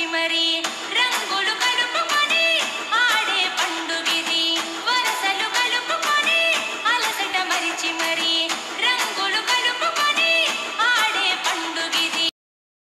వరసలు